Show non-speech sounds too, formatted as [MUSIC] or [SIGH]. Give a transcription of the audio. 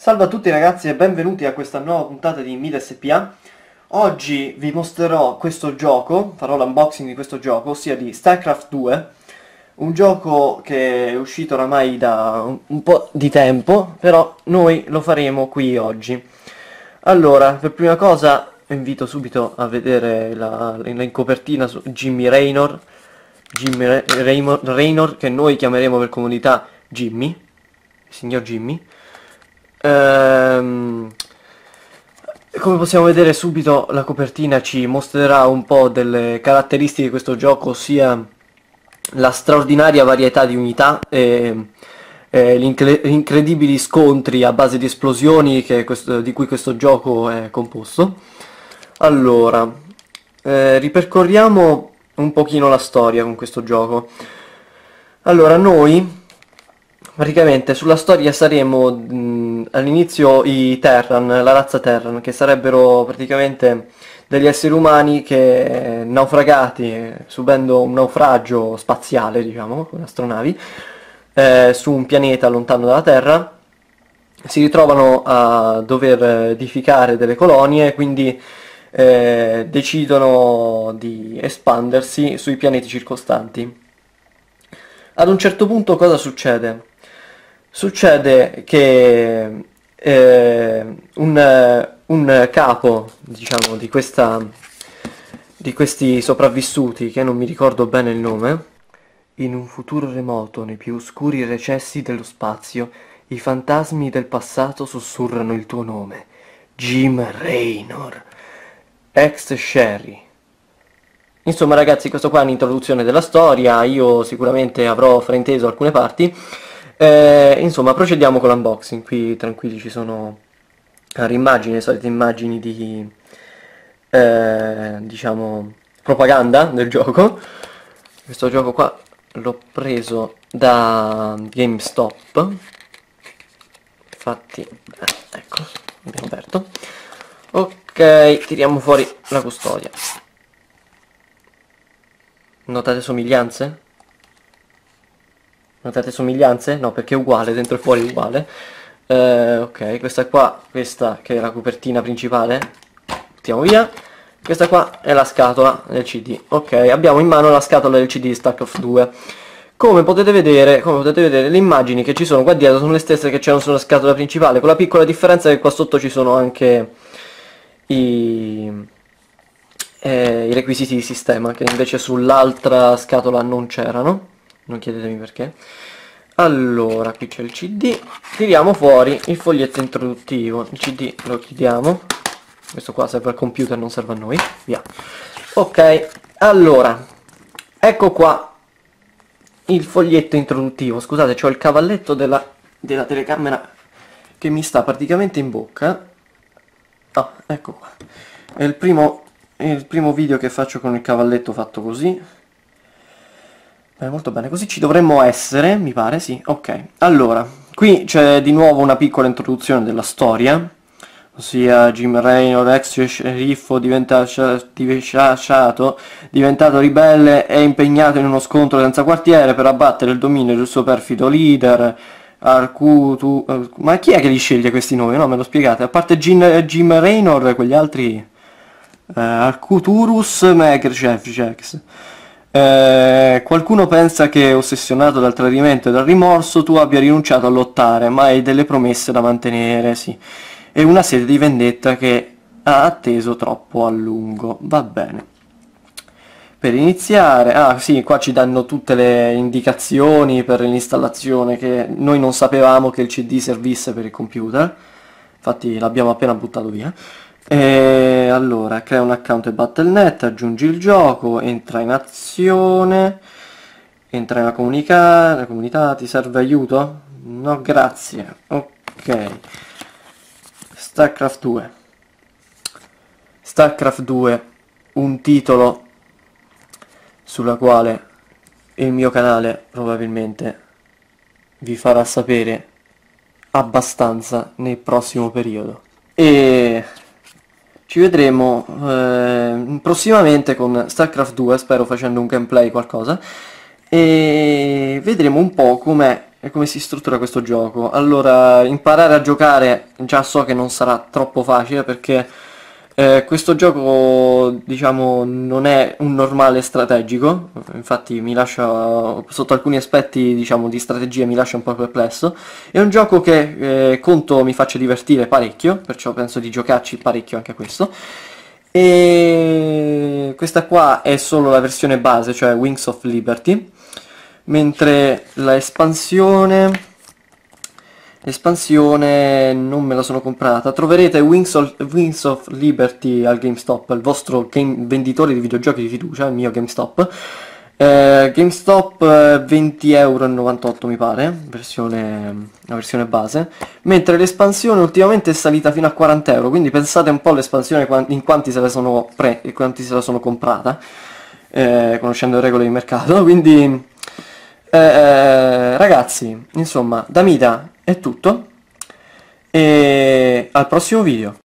Salve a tutti ragazzi e benvenuti a questa nuova puntata di Mid SPA. Oggi vi mostrerò questo gioco, farò l'unboxing di questo gioco, ossia di StarCraft 2, un gioco che è uscito oramai da un, po' di tempo, però noi lo faremo qui oggi. Allora, per prima cosa invito subito a vedere la, in copertina Jimmy Raynor, Jimmy Raynor, Raynor, che noi chiameremo per comunità Jimmy, il signor Jimmy. Ehm, come possiamo vedere subito la copertina ci mostrerà un po' delle caratteristiche di questo gioco, ossia la straordinaria varietà di unità e, e gli incredibili scontri a base di esplosioni questo, di cui questo gioco è composto. Allora, eh, ripercorriamo un pochino la storia con questo gioco. Allora, noi praticamente sulla storia saremo all'inizio i Terran, la razza Terran, che sarebbero praticamente degli esseri umani che naufragati, subendo un naufragio spaziale, diciamo, con astronavi, eh, su un pianeta lontano dalla Terra, si ritrovano a dover edificare delle colonie, quindi eh, decidono di espandersi sui pianeti circostanti. Ad un certo punto cosa succede? Succede che eh, un, un, capo, diciamo, di, questa, di questi sopravvissuti, che non mi ricordo bene il nome, in un futuro remoto, nei più oscuri recessi dello spazio, i fantasmi del passato sussurrano il tuo nome. Jim Raynor ex Sherry. Insomma ragazzi questo qua è un'introduzione della storia, io sicuramente avrò frainteso alcune parti. Eh, insomma procediamo con l'unboxing, qui tranquilli ci sono immagini, le solite immagini di eh, diciamo propaganda del gioco. Questo gioco qua l'ho preso da GameStop, infatti, eh, ecco, abbiamo aperto. Ok, tiriamo fuori la custodia. Notate somiglianze? Notate somiglianze? No, perché è uguale, dentro e fuori è uguale. Eh, ok, questa qua, questa che è la copertina principale, mettiamo via. Questa qua è la scatola del CD. Ok, abbiamo in mano la scatola del CD di StarCraft 2. Come potete vedere, come potete vedere, le immagini che ci sono qua dietro sono le stesse che c'erano sulla scatola principale, con la piccola differenza che qua sotto ci sono anche i, eh, i requisiti di sistema che invece sull'altra scatola non c'erano non chiedetemi perché. Allora qui c'è il cd tiriamo fuori il foglietto introduttivo. Il cd lo chiudiamo. Questo qua serve al computer non serve a noi. Via. Ok allora ecco qua il foglietto introduttivo. Scusate c'ho il cavalletto della, della telecamera che mi sta praticamente in bocca. Ah, ecco qua. È il primo, è il primo video che faccio con il cavalletto fatto così. Beh, molto bene, così ci dovremmo essere, mi pare, sì. Ok, allora, qui c'è di nuovo una piccola introduzione della storia, ossia Jim Raynor, ex sceriffo, diventato, diventato ribelle e impegnato in uno scontro senza quartiere per abbattere il dominio del suo perfido leader, Arcutu... Eh, ma chi è che li sceglie questi nomi? No, me lo spiegate. A parte Jim, Jim Raynor, quegli altri... Uh, Arcuturus Makerchef. Eh, qualcuno pensa che, ossessionato dal tradimento e dal rimorso, tu abbia rinunciato a lottare, ma hai delle promesse da mantenere, sì. E una sede di vendetta che ha atteso troppo a lungo. Va bene. Per iniziare, ah sì, qua ci danno tutte le indicazioni per l'installazione che noi non sapevamo che il CD servisse per il computer, infatti l'abbiamo appena buttato via. E allora, crea un account e Battle.net, aggiungi il gioco, entra in azione, entra nella comunica la comunità, ti serve aiuto? No, grazie. Ok. StarCraft 2. StarCraft 2, un titolo sulla quale il mio canale probabilmente vi farà sapere abbastanza nel prossimo periodo e vedremo eh, prossimamente con StarCraft 2 spero facendo un gameplay qualcosa e vedremo un po' com'è come si struttura questo gioco. Allora, imparare a giocare già so che non sarà troppo facile perché eh, questo gioco, diciamo, non è un normale strategico, infatti mi lascia, sotto alcuni aspetti, diciamo, di strategia mi lascia un po' perplesso. È un gioco che eh, conto mi faccia divertire parecchio, perciò penso di giocarci parecchio anche a questo. E questa qua è solo la versione base, cioè Wings of Liberty, mentre l'espansione l'espansione non me la sono comprata. Troverete Wings of, Wings of Liberty al GameStop, il vostro game, venditore di videogiochi di fiducia, il mio GameStop. Eh, GameStop 20,98€ eh, mi pare, versione, la versione base, mentre l'espansione ultimamente è salita fino a 40€, quindi pensate un po' all'espansione in quanti se la sono, pre, quanti se la sono comprata, eh, conoscendo le regole di mercato, [LAUGHS] quindi eh, eh ragazzi, insomma, da Mida è tutto e al prossimo video.